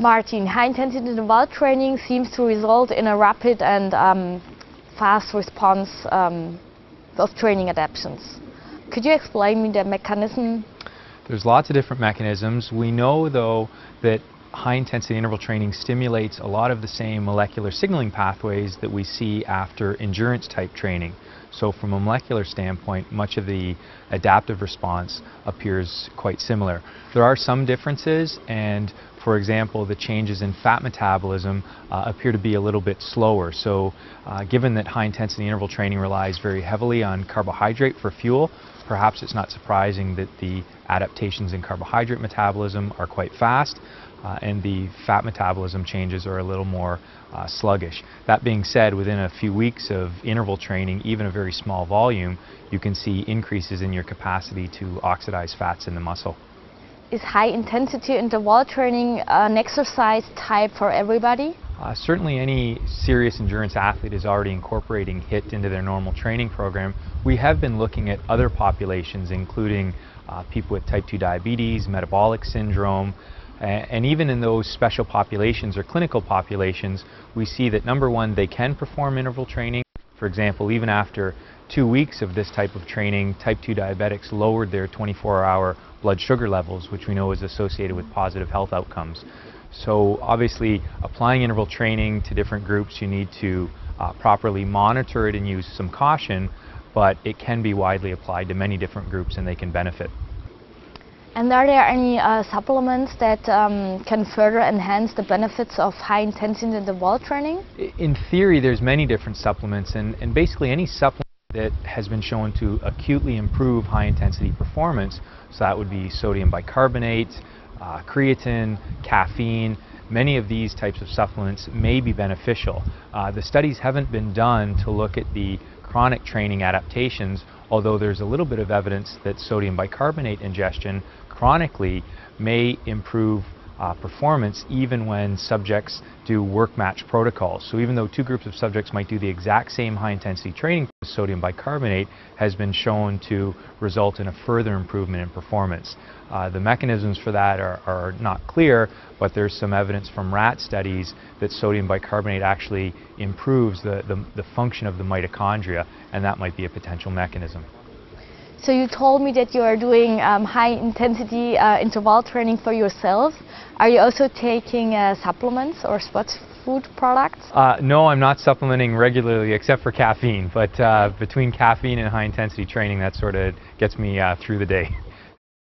Martin, high-intensity interval training seems to result in a rapid and um, fast response um, of training adaptations. Could you explain me the mechanism? There's lots of different mechanisms. We know, though, that high-intensity interval training stimulates a lot of the same molecular signaling pathways that we see after endurance-type training. So from a molecular standpoint, much of the adaptive response appears quite similar. There are some differences, and for example, the changes in fat metabolism uh, appear to be a little bit slower. So uh, given that high-intensity interval training relies very heavily on carbohydrate for fuel, perhaps it's not surprising that the adaptations in carbohydrate metabolism are quite fast uh, and the fat metabolism changes are a little more uh, sluggish. That being said, within a few weeks of interval training, even a very small volume, you can see increases in your capacity to oxidize fats in the muscle. Is high intensity interval training an exercise type for everybody? Uh, certainly any serious endurance athlete is already incorporating HIT into their normal training program. We have been looking at other populations including uh, people with type 2 diabetes, metabolic syndrome, and even in those special populations or clinical populations, we see that number one, they can perform interval training. For example, even after two weeks of this type of training, type 2 diabetics lowered their 24-hour blood sugar levels, which we know is associated with positive health outcomes. So obviously, applying interval training to different groups, you need to uh, properly monitor it and use some caution, but it can be widely applied to many different groups and they can benefit. And are there any uh, supplements that um, can further enhance the benefits of high intensity interval training? In theory, there's many different supplements, and, and basically any supplement that has been shown to acutely improve high intensity performance, so that would be sodium bicarbonate, uh, creatine, caffeine, many of these types of supplements may be beneficial. Uh, the studies haven't been done to look at the chronic training adaptations, although there's a little bit of evidence that sodium bicarbonate ingestion chronically may improve uh, performance even when subjects do work match protocols. So even though two groups of subjects might do the exact same high intensity training, sodium bicarbonate has been shown to result in a further improvement in performance. Uh, the mechanisms for that are, are not clear, but there's some evidence from rat studies that sodium bicarbonate actually improves the, the, the function of the mitochondria, and that might be a potential mechanism. So you told me that you are doing um, high intensity uh, interval training for yourself. Are you also taking uh, supplements or sports food products? Uh, no, I'm not supplementing regularly except for caffeine, but uh, between caffeine and high intensity training that sort of gets me uh, through the day.